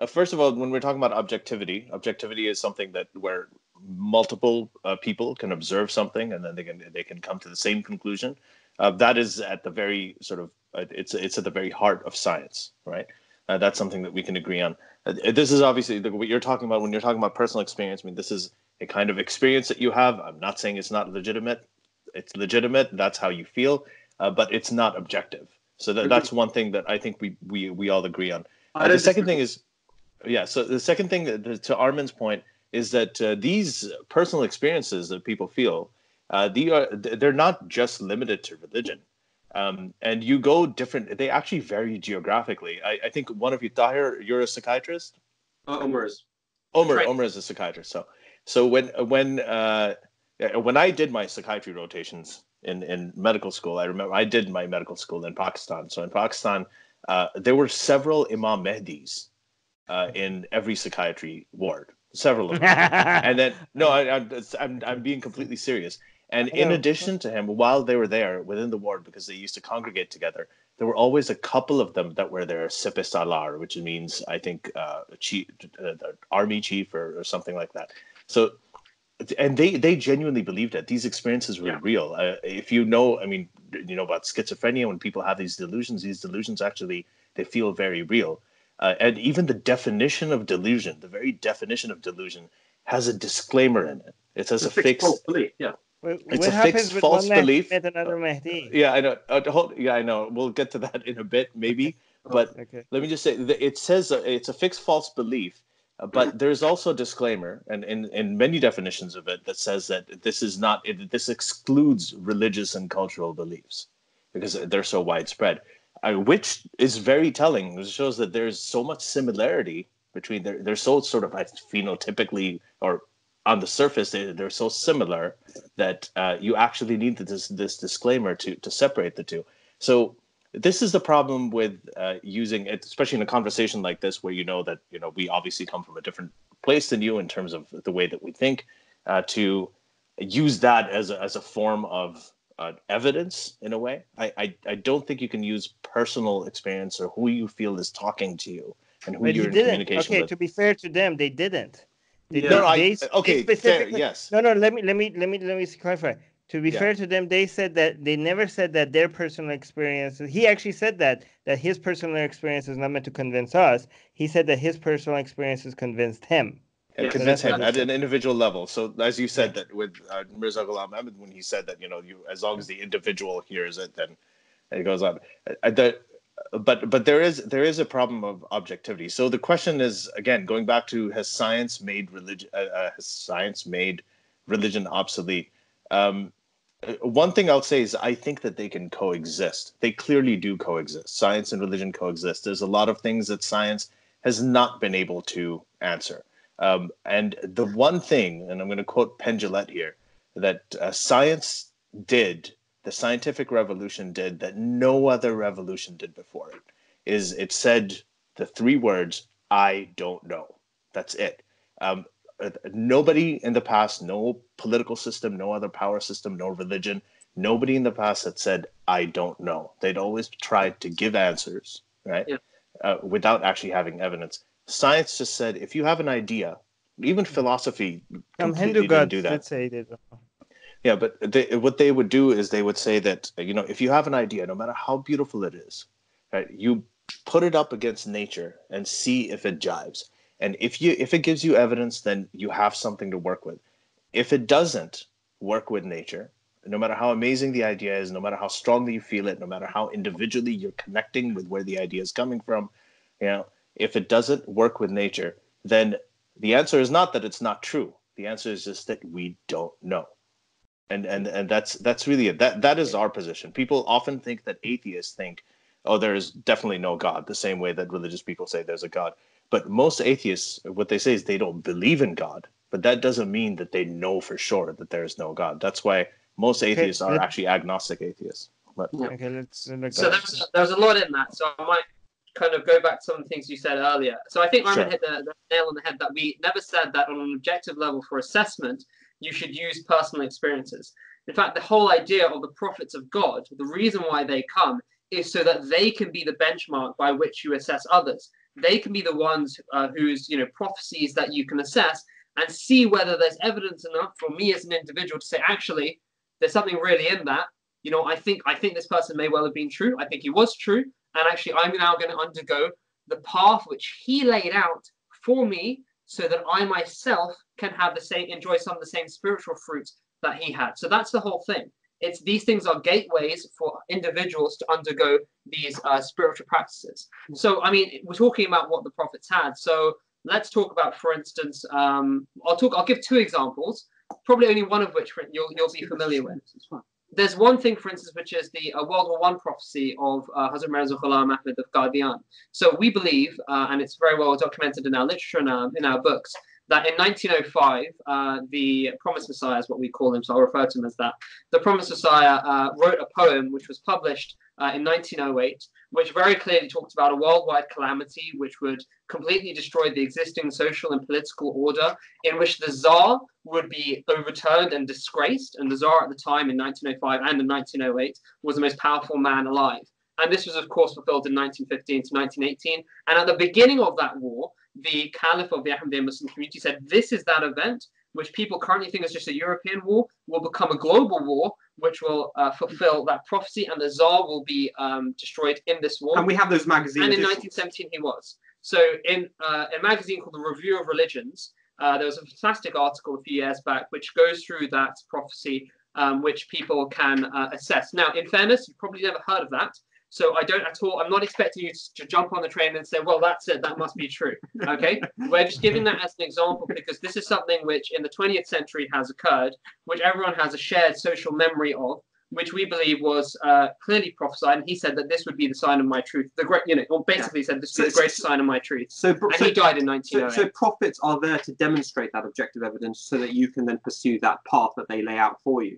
uh, first of all, when we're talking about objectivity, objectivity is something that where multiple uh, people can observe something and then they can they can come to the same conclusion. Uh, that is at the very sort of uh, it's it's at the very heart of science, right? Uh, that's something that we can agree on. Uh, this is obviously the, what you're talking about when you're talking about personal experience. I mean, this is a kind of experience that you have. I'm not saying it's not legitimate. It's legitimate. That's how you feel, but it's not objective. So that, that's one thing that I think we we we all agree on. the second thing is yeah. So the second thing to Armin's point is that uh, these personal experiences that people feel, uh, they are they're not just limited to religion. Um, and you go different. They actually vary geographically. I, I think one of you, Tahir, you're a psychiatrist. Uh, Omer is. Omer, right. Omer is a psychiatrist. So, so when when uh, when I did my psychiatry rotations in in medical school, I remember I did my medical school in Pakistan. So in Pakistan, uh, there were several Imam Mehdis uh, in every psychiatry ward, several of them. and then no, I, am I'm I'm being completely serious. And in addition to him, while they were there within the ward, because they used to congregate together, there were always a couple of them that were their Salar, which means I think uh, chief, uh, army chief or, or something like that. So and they they genuinely believed it these experiences were yeah. real uh, if you know i mean you know about schizophrenia when people have these delusions these delusions actually they feel very real uh, and even the definition of delusion, the very definition of delusion, has a disclaimer in it. It says a, fixed, false belief. Yeah. it's a fixed false belief. another Mahdi? Yeah, I know. Uh, hold, yeah, I know. We'll get to that in a bit, maybe. But okay. let me just say, it says uh, it's a fixed false belief, uh, but there's also a disclaimer, and in, in many definitions of it, that says that this is not. It, this excludes religious and cultural beliefs because they're so widespread uh, which is very telling. It shows that there's so much similarity between they're, they're so sort of phenotypically or on the surface they, they're so similar that uh, you actually need this this disclaimer to to separate the two. So this is the problem with uh, using it, especially in a conversation like this, where you know that you know we obviously come from a different place than you in terms of the way that we think. Uh, to use that as a, as a form of uh, evidence in a way. I, I I don't think you can use personal experience or who you feel is talking to you and who but you're in didn't. communication okay, with. to be fair to them, they didn't. They, no, they, I, okay, they fair, yes. No, no. Let me let me let me let me clarify. To be yeah. fair to them, they said that they never said that their personal experience. He actually said that that his personal experience is not meant to convince us. He said that his personal experiences convinced him and yeah, convince him at an individual level. So as you said that with uh, Mirza Ghulam Ahmad, when he said that you know you as long as the individual hears it, then it goes on. Uh, the, but but there is there is a problem of objectivity. So the question is again going back to has science made religion uh, uh, has science made religion obsolete? Um, uh, one thing I'll say is I think that they can coexist. They clearly do coexist. Science and religion coexist. There's a lot of things that science has not been able to answer. Um, and the one thing, and I'm going to quote Penn Jillette here, that uh, science did, the scientific revolution did, that no other revolution did before it, is it said the three words, I don't know. That's it. Um, uh, nobody in the past, no political system, no other power system, no religion, nobody in the past had said, I don't know. They'd always tried to give answers, right? Yeah. Uh, without actually having evidence science just said if you have an idea, even mm. philosophy Hindu gods do that. Say that. Yeah, but they, what they would do is they would say that you know if you have an idea, no matter how beautiful it is, right, you put it up against nature and see if it jives. And if you if it gives you evidence, then you have something to work with. If it doesn't work with nature, no matter how amazing the idea is, no matter how strongly you feel it, no matter how individually you're connecting with where the idea is coming from, you know, if it doesn't work with nature, then the answer is not that it's not true. The answer is just that we don't know. And and and that's that's really it. That that is our position. People often think that atheists think, oh, there is definitely no God, the same way that religious people say there's a God. But most atheists, what they say is they don't believe in God. But that doesn't mean that they know for sure that there is no God. That's why most atheists okay, are actually agnostic atheists. But, yeah. Okay, let's. let's so there's, there's a lot in that. So I might kind of go back to some of the things you said earlier. So I think Armin sure. hit the, the, nail on the head that we never said that on an objective level for assessment, you should use personal experiences. In fact, the whole idea of the prophets of God, the reason why they come is so that they can be the benchmark by which you assess others. they can be the ones uh, whose you know prophecies that you can assess and see whether there's evidence enough for me as an individual to say actually there's something really in that you know i think i think this person may well have been true i think he was true and actually i'm now going to undergo the path which he laid out for me so that i myself can have the same enjoy some of the same spiritual fruits that he had so that's the whole thing it's these things are gateways for individuals to undergo these uh, spiritual practices. So, I mean, we're talking about what the prophets had. So, let's talk about, for instance, um, I'll talk. I'll give two examples, probably only one of which you'll you'll be familiar with. There's one thing, for instance, which is the uh, World War One prophecy of uh, Hazrat Mirza Ghulam Ahmad of Qadian. So we believe, uh, and it's very well documented in our literature and in our books, that in 1905, uh, the Promised Messiah is what we call him, so I'll refer to him as that. The Promised Messiah uh, wrote a poem which was published uh, in 1908, which very clearly talked about a worldwide calamity which would completely destroy the existing social and political order, in which the Tsar would be overturned and disgraced. And the Tsar at the time in 1905 and in 1908 was the most powerful man alive. And this was, of course, fulfilled in 1915 to 1918. And at the beginning of that war, the Caliph of the Ahmadiyya Muslim community said, This is that event which people currently think is just a European war, will become a global war, which will uh, fulfill that prophecy, and the Tsar will be um, destroyed in this war. And we have those magazines. And in 1917, he was. So, in uh, a magazine called the Review of Religions, uh, there was a fantastic article a few years back which goes through that prophecy, um, which people can uh, assess. Now, in fairness, you've probably never heard of that. So I don't at all. I'm not expecting you to, jump on the train and say, "Well, that's it. That must be true." Okay, we're just giving that as an example because this is something which in the 20th century has occurred, which everyone has a shared social memory of, which we believe was uh, clearly prophesied. And he said that this would be the sign of my truth. The great, you know, or basically yeah. said this is so, the greatest so, sign of my truth. So, and so, he died in 1908. So, so prophets are there to demonstrate that objective evidence, so that you can then pursue that path that they lay out for you.